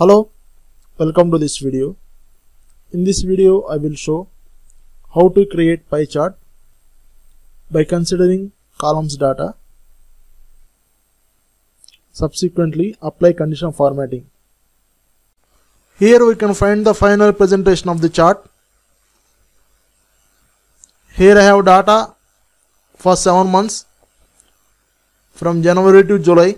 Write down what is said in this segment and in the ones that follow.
Hello, welcome to this video. In this video I will show how to create pie chart by considering columns data. Subsequently apply conditional formatting. Here we can find the final presentation of the chart. Here I have data for 7 months from January to July.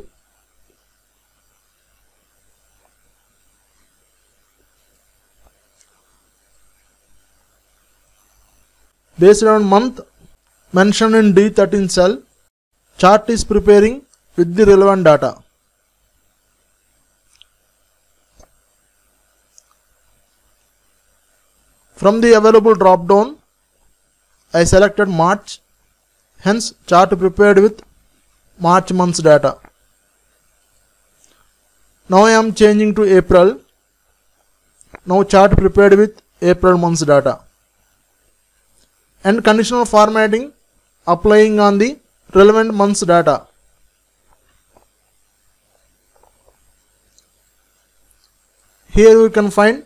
Based on month mentioned in D13 cell, chart is preparing with the relevant data. From the available drop down, I selected March, hence chart prepared with March month's data. Now I am changing to April. Now chart prepared with April month's data. And conditional formatting applying on the relevant month's data. Here we can find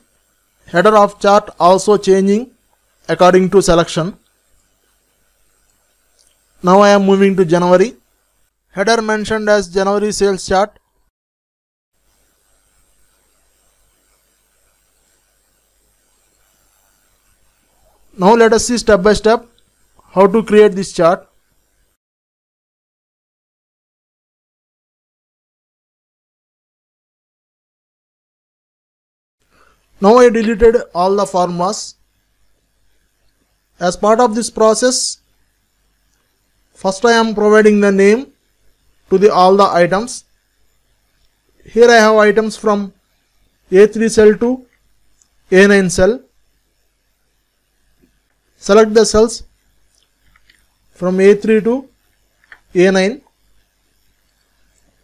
header of chart also changing according to selection. Now I am moving to January. Header mentioned as January sales chart. Now let us see step by step how to create this chart. Now I deleted all the formulas. As part of this process, first I am providing the name to the all the items. Here I have items from A3 cell to A9 cell. Select the cells from A3 to A9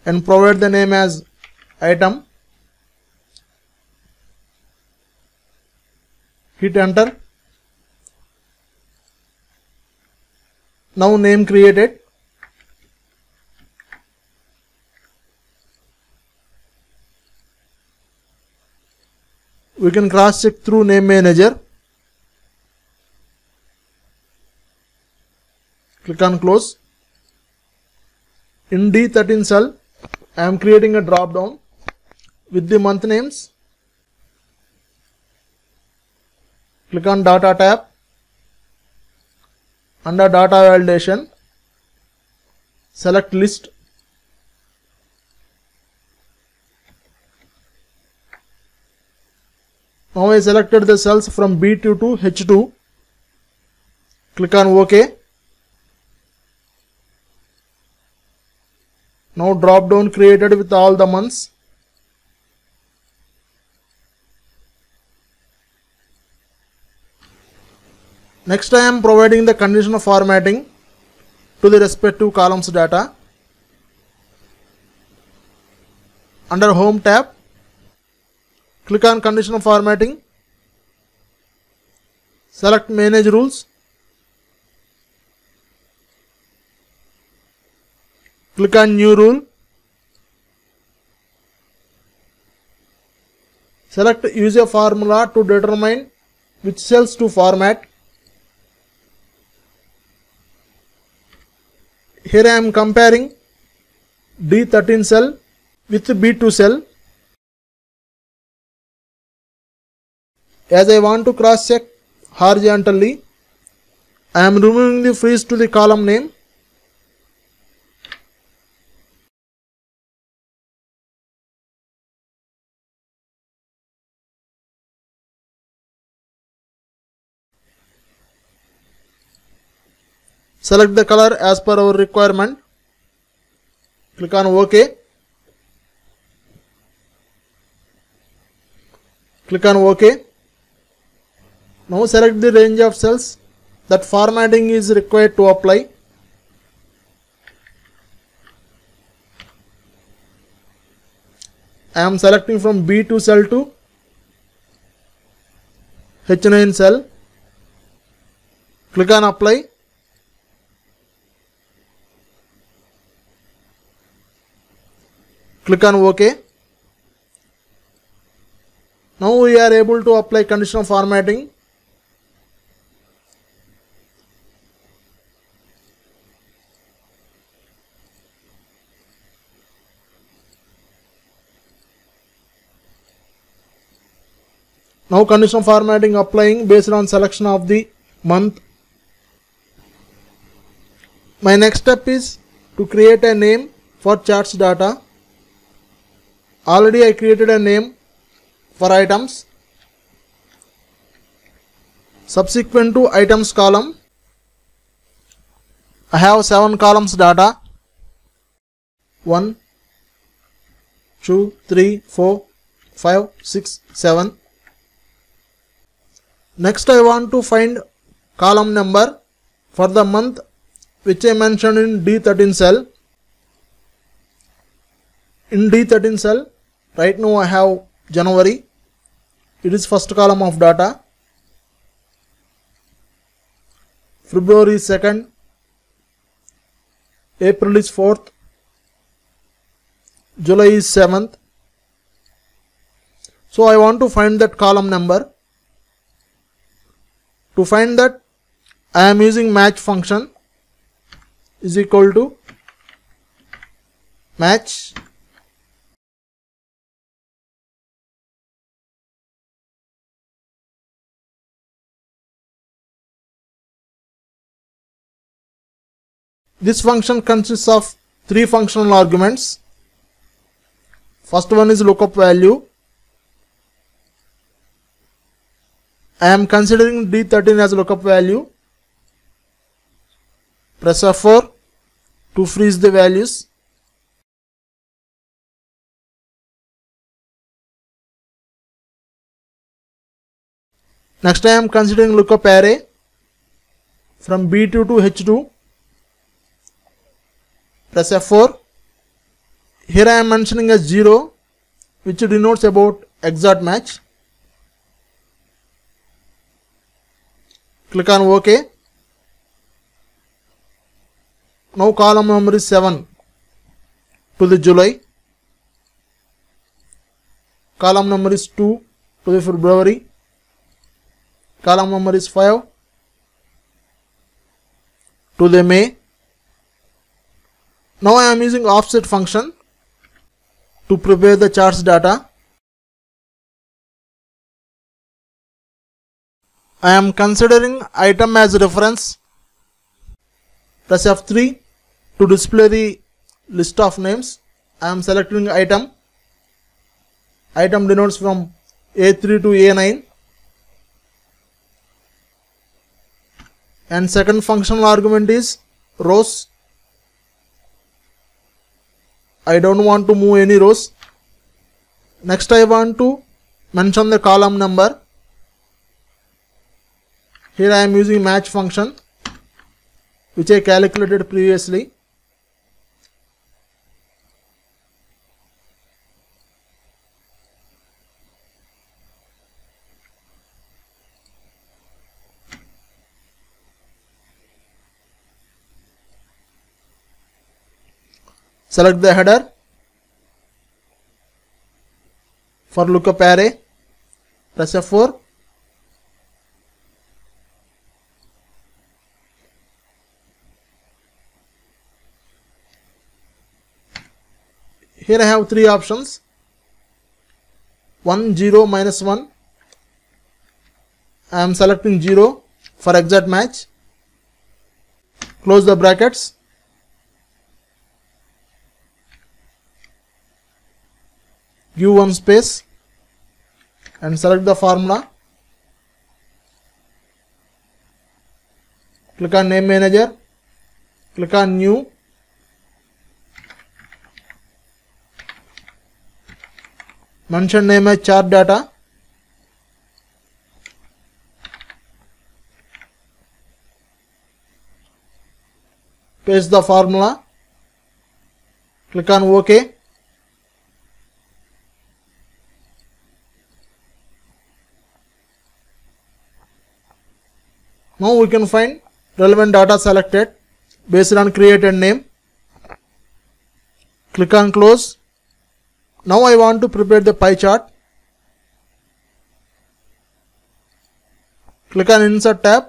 and provide the name as item. Hit enter. Now name created. We can cross check through name manager. Click on close. In D13 cell I am creating a drop down with the month names. Click on data tab. Under data validation select list. Now I selected the cells from B2 to H2 click on OK now drop down created with all the months. Next I am providing the conditional formatting to the respective columns data. Under home tab click on conditional formatting. Select manage rules click on new rule select use a formula to determine which cells to format. Here I am comparing D13 cell with B2 cell. As I want to cross check horizontally I am removing the freeze to the column name select the color as per our requirement. Click on ok. Click on ok. Now select the range of cells that formatting is required to apply. I am selecting from B2 cell to H9 cell. Click on apply click on ok Now we are able to apply conditional formatting. Now conditional formatting applying based on selection of the month. My next step is to create a name for charts data. Already I created a name for items. Subsequent to items column, I have 7 columns data 1, 2, 3, 4, 5, 6, 7. Next I want to find column number for the month which I mentioned in D13 cell. In D13 cell, right now I have January. It is first column of data. February is second. April is fourth. July is seventh. So I want to find that column number. To find that I am using match function is equal to match This function consists of three functional arguments. First one is lookup value. I am considering D13 as lookup value. Press F4 to freeze the values. Next I am considering lookup array from B2 to H2 press F4. Here I am mentioning a 0 which denotes about exact match. Click on OK. Now column number is 7 to the July. Column number is 2 to the February. Column number is 5 to the May. Now I am using offset function to prepare the charts data. I am considering item as reference. Press F3 to display the list of names. I am selecting item. Item denotes from A3 to A9. And second functional argument is rows I don't want to move any rows. Next I want to mention the column number. Here I am using match function which I calculated previously. Select the header for lookup array. Press F4. Here I have three options 1 0 minus 1 I am selecting 0 for exact match close the brackets give one space and select the formula. Click on name manager. Click on new. Mention name as chart data. Paste the formula. Click on ok now we can find relevant data selected based on created name click on close now I want to prepare the pie chart Click on Insert tab.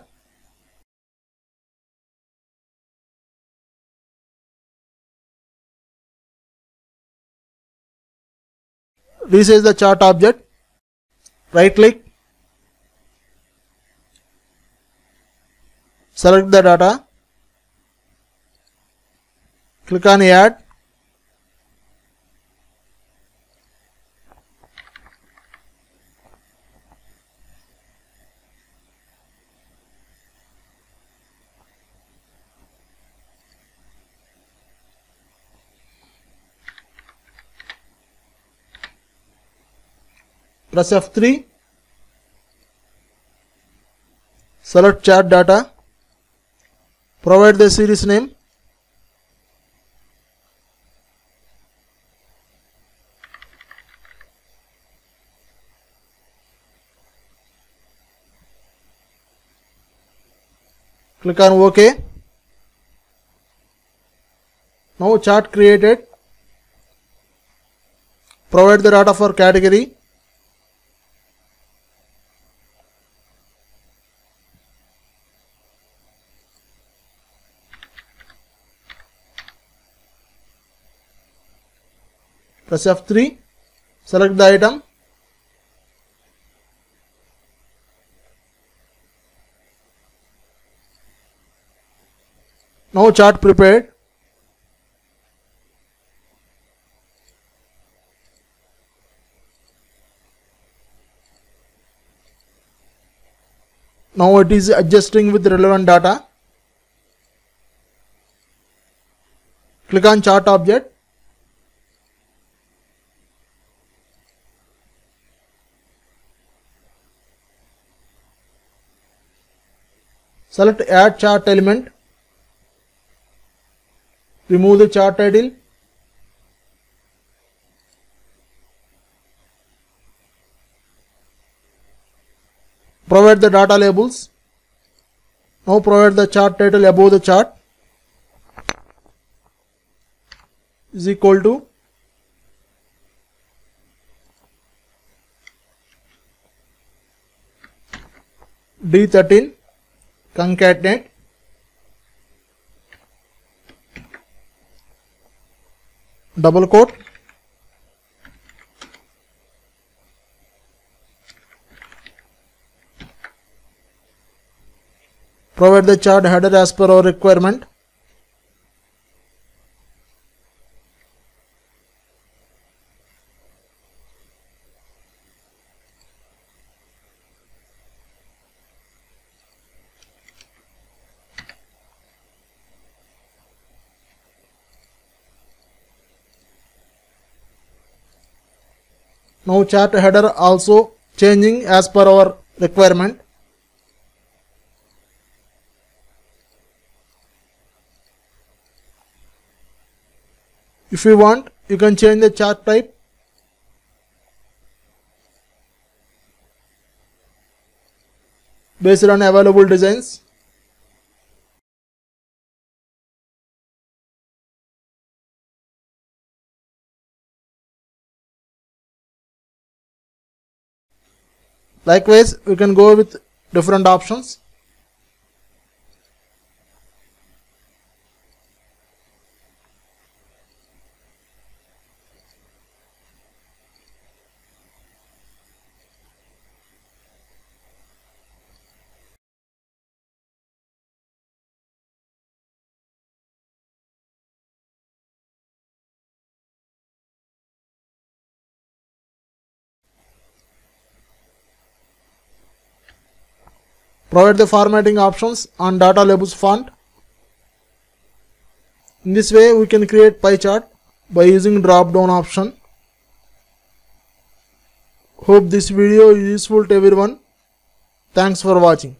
Resize the chart object. Right click. Select the data. Click on Add. press F3 select chart data provide the series name click on OK now chart created provide the data for category press F3 select the item. Now chart prepared. Now it is adjusting with relevant data. Click on chart object select add chart element remove the chart title provide the data labels now provide the chart title above the chart is equal to D13 concatenate double quote provide the chart header as per our requirement now chart header also changing as per our requirement. If you want you can change the chart type. Based on available designs likewise we can go with different options Provide the formatting options on data labels font. In this way we can create pie chart by using drop down option. Hope this video is useful to everyone. Thanks for watching.